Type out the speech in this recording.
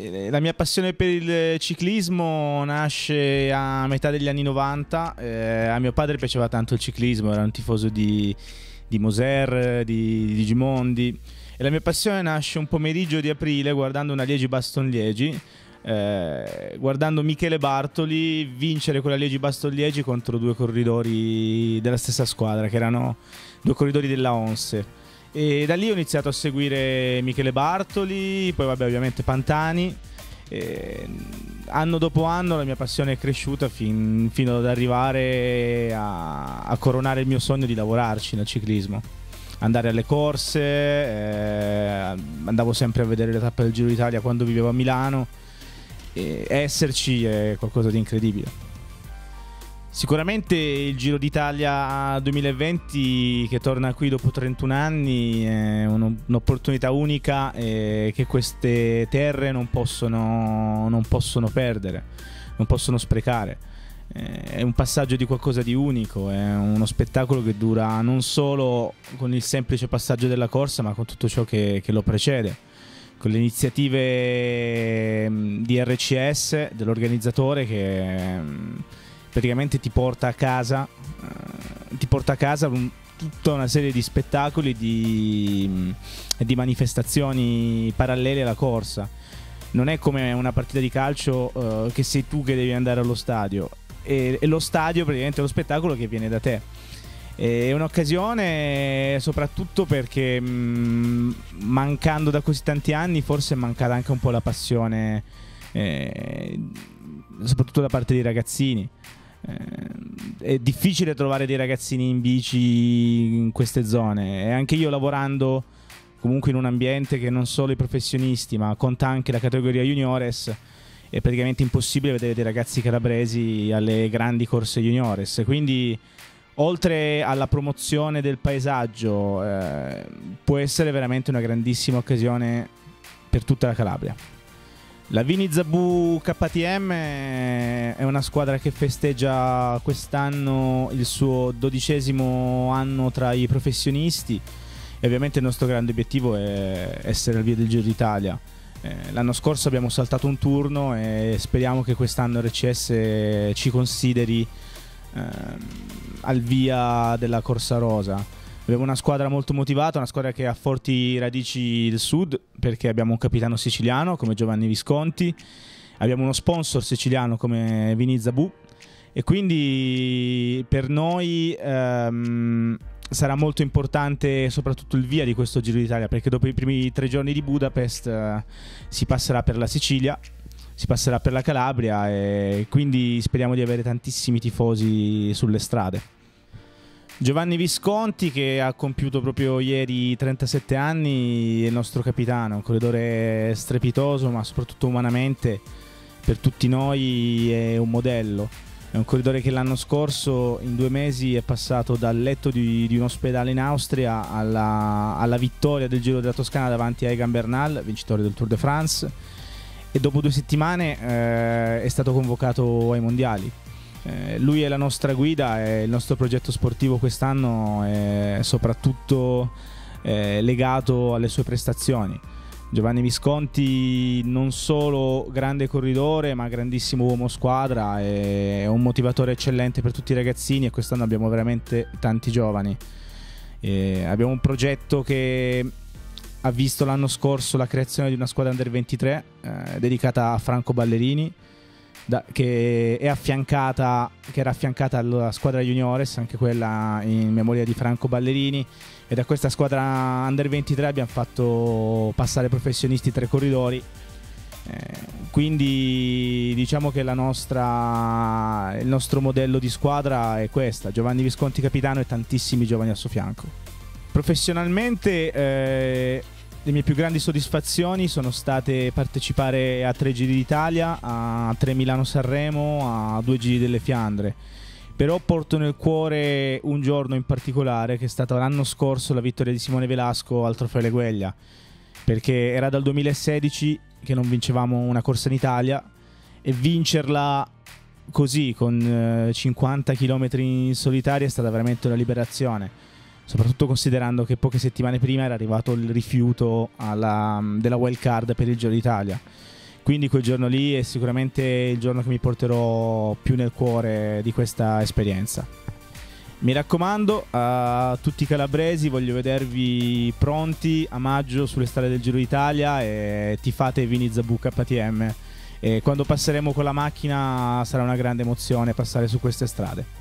Eh, la mia passione per il ciclismo nasce a metà degli anni 90. Eh, a mio padre piaceva tanto il ciclismo, era un tifoso di, di Moser, di, di Gimondi. E la mia passione nasce un pomeriggio di aprile guardando una Liegi Baston Liegi. Eh, guardando Michele Bartoli vincere quella Liegi Baston Liegi contro due corridori della stessa squadra, che erano due corridori della Onse. E da lì ho iniziato a seguire Michele Bartoli, poi vabbè ovviamente Pantani. E anno dopo anno la mia passione è cresciuta fin, fino ad arrivare a, a, coronare il mio sogno di lavorarci nel ciclismo. Andare alle corse, eh, andavo sempre a vedere le tappe del Giro d'Italia quando vivevo a Milano e esserci è qualcosa di incredibile. Sicuramente il Giro d'Italia 2020 che torna qui dopo 31 anni è un'opportunità unica e che queste terre non possono, non possono perdere, non possono sprecare. È un passaggio di qualcosa di unico, è uno spettacolo che dura non solo con il semplice passaggio della corsa, ma con tutto ciò che, che lo precede con le iniziative di RCS, dell'organizzatore che praticamente ti porta a casa, eh, ti porta a casa un, tutta una serie di spettacoli, di, di manifestazioni parallele alla corsa. Non è come una partita di calcio uh, che sei tu che devi andare allo stadio, e, e lo stadio praticamente è lo spettacolo che viene da te. È un'occasione soprattutto perché mh, mancando da così tanti anni forse è mancata anche un po' la passione, eh, soprattutto da parte dei ragazzini. Eh, è difficile trovare dei ragazzini in bici in queste zone. E anche io lavorando comunque in un ambiente che non solo i professionisti ma conta anche la categoria juniores è praticamente impossibile vedere dei ragazzi calabresi alle grandi corse juniores. Quindi oltre alla promozione del paesaggio eh, può essere veramente una grandissima occasione per tutta la Calabria la Vini Zabu KTM è una squadra che festeggia quest'anno il suo dodicesimo anno tra i professionisti e ovviamente il nostro grande obiettivo è essere al via del Giro d'Italia. Eh, l'anno scorso abbiamo saltato un turno e speriamo che quest'anno RCS ci consideri eh, al via della Corsa Rosa. Abbiamo una squadra molto motivata, una squadra che ha forti radici del sud perché abbiamo un capitano siciliano come Giovanni Visconti, abbiamo uno sponsor siciliano come Vini Zabu e quindi per noi ehm, sarà molto importante soprattutto il via di questo Giro d'Italia perché dopo i primi tre giorni di Budapest eh, si passerà per la Sicilia si passerà per la Calabria e quindi speriamo di avere tantissimi tifosi sulle strade. Giovanni Visconti che ha compiuto proprio ieri 37 anni, è il nostro capitano, un corridore strepitoso ma soprattutto umanamente per tutti noi è un modello. È un corridore che l'anno scorso in due mesi è passato dal letto di, di un ospedale in Austria alla, alla, vittoria del Giro della Toscana davanti a Egan Bernal, vincitore del Tour de France e dopo due settimane eh, è stato convocato ai mondiali eh, lui è la nostra guida e il nostro progetto sportivo quest'anno è soprattutto eh, legato alle sue prestazioni. Giovanni Visconti non solo grande corridore ma grandissimo uomo squadra, è un motivatore eccellente per tutti i ragazzini e quest'anno abbiamo veramente tanti giovani. Eh, abbiamo un progetto che ha visto l'anno scorso la creazione di una squadra under 23 eh, dedicata a Franco Ballerini da, che che era affiancata alla squadra juniores, anche quella in memoria di Franco Ballerini. E da questa squadra under 23 abbiamo fatto passare professionisti tre corridori. Eh, quindi diciamo che nostra, il nostro modello di squadra è questa, Giovanni Visconti capitano e tantissimi giovani al suo fianco. Professionalmente eh, le mie più grandi soddisfazioni sono state partecipare a tre giri d'Italia, a tre Milano-Sanremo, a due giri delle Fiandre. Però porto nel cuore un giorno in particolare che è stato l'anno scorso la vittoria di Simone Velasco al Trofeo Legueglia. Perché era dal 2016 che non vincevamo una corsa in Italia e vincerla così con 50 km in solitaria è stata veramente una liberazione soprattutto considerando che poche settimane prima era arrivato il rifiuto alla, della wild card per il Giro d'Italia. quindi quel giorno lì è sicuramente il giorno che mi porterò più nel cuore di questa esperienza. Mi raccomando a tutti i calabresi, voglio vedervi pronti a maggio sulle strade del Giro d'Italia e tifate Vini Zabu KTM. E quando passeremo con la macchina sarà una grande emozione passare su queste strade.